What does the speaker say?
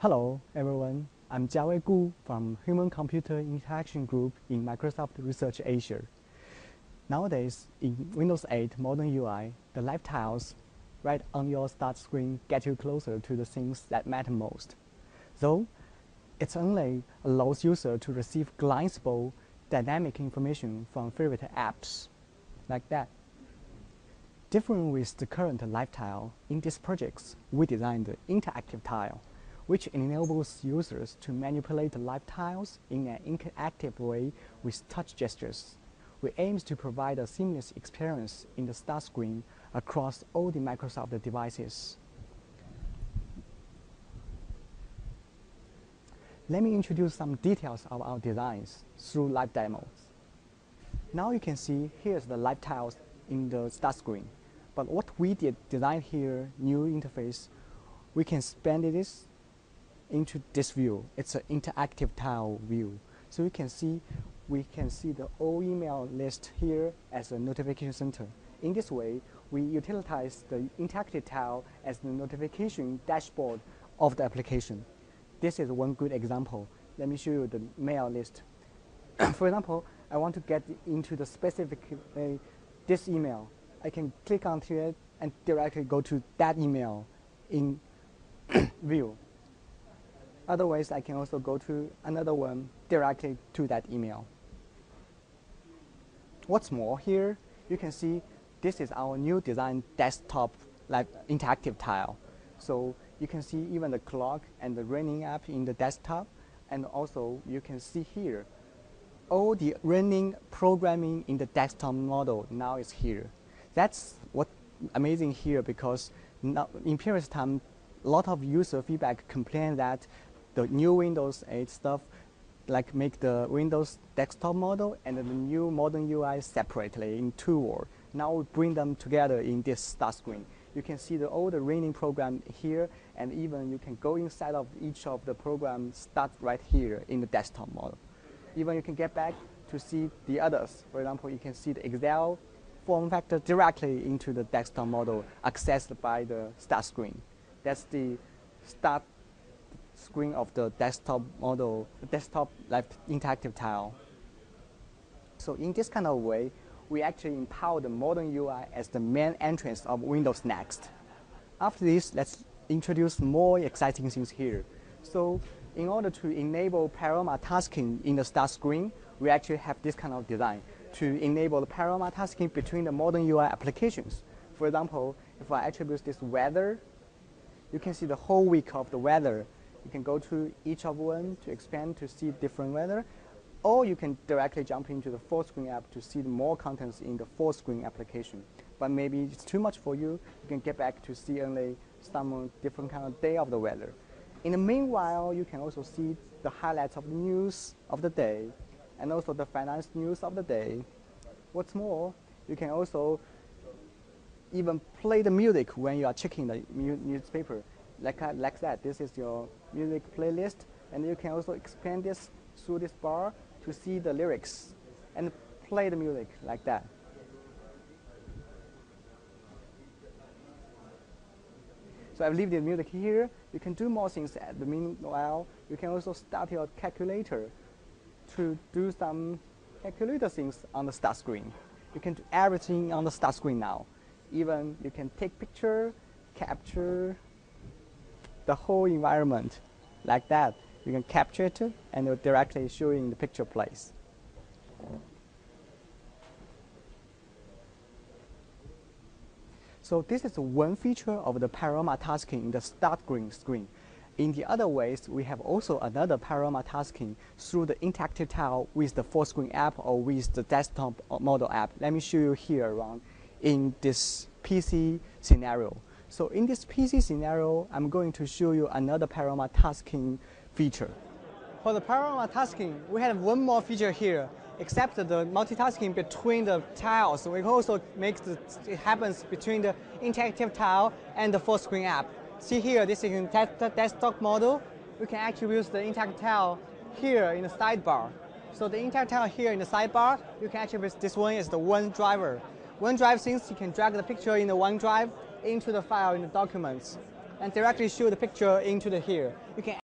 Hello, everyone. I'm Jiawei Gu from Human Computer Interaction Group in Microsoft Research Asia. Nowadays, in Windows 8 Modern UI, the live tiles right on your start screen get you closer to the things that matter most. Though, it only allows user to receive glanceable dynamic information from favorite apps, like that. Different with the current live tile, in these projects, we designed the interactive tile which enables users to manipulate live tiles in an interactive way with touch gestures. We aim to provide a seamless experience in the start screen across all the Microsoft devices. Let me introduce some details of our designs through live demos. Now you can see here's the live tiles in the start screen. But what we did design here, new interface, we can spend this into this view. It's an interactive tile view. So you can see, we can see the all email list here as a notification center. In this way, we utilize the interactive tile as the notification dashboard of the application. This is one good example. Let me show you the mail list. For example, I want to get into the specific uh, this email. I can click onto it and directly go to that email in view. Otherwise, I can also go to another one directly to that email. What's more here, you can see this is our new design desktop like interactive tile. So you can see even the clock and the running app in the desktop. And also you can see here, all the running programming in the desktop model now is here. That's what amazing here because in previous time, a lot of user feedback complained that the new Windows 8 stuff, like make the Windows desktop model and the new modern UI separately in two world. Now we bring them together in this start screen. You can see the, all the running program here, and even you can go inside of each of the programs start right here in the desktop model. Even you can get back to see the others. For example, you can see the Excel form factor directly into the desktop model accessed by the start screen. That's the start screen of the desktop model, desktop like interactive tile. So in this kind of way, we actually empower the modern UI as the main entrance of Windows Next. After this, let's introduce more exciting things here. So in order to enable parallel tasking in the start screen, we actually have this kind of design to enable the parallel tasking between the modern UI applications. For example, if I attribute this weather, you can see the whole week of the weather you can go to each of one to expand to see different weather, or you can directly jump into the full screen app to see more contents in the full screen application. But maybe it's too much for you, you can get back to see only some different kind of day of the weather. In the meanwhile, you can also see the highlights of the news of the day and also the finance news of the day. What's more, you can also even play the music when you are checking the newspaper like, uh, like that. This is your music playlist, and you can also expand this through this bar to see the lyrics and play the music like that. So I've leave the music here. You can do more things at the meanwhile. You can also start your calculator to do some calculator things on the start screen. You can do everything on the start screen now. Even you can take picture, capture, the whole environment like that. You can capture it and it directly show in the picture place. So this is one feature of the parallel tasking in the start screen screen. In the other ways, we have also another parallel tasking through the interactive tile with the full screen app or with the desktop model app. Let me show you here around in this PC scenario. So in this PC scenario, I'm going to show you another parallel tasking feature. For the parallel tasking, we have one more feature here. Except the multitasking between the tiles, we also make the, it happens between the interactive tile and the full screen app. See here, this is in desktop model. We can actually use the interactive tile here in the sidebar. So the interactive tile here in the sidebar, you can actually this one is the OneDrive. OneDrive since you can drag the picture in the OneDrive into the file in the documents and directly show the picture into the here. You can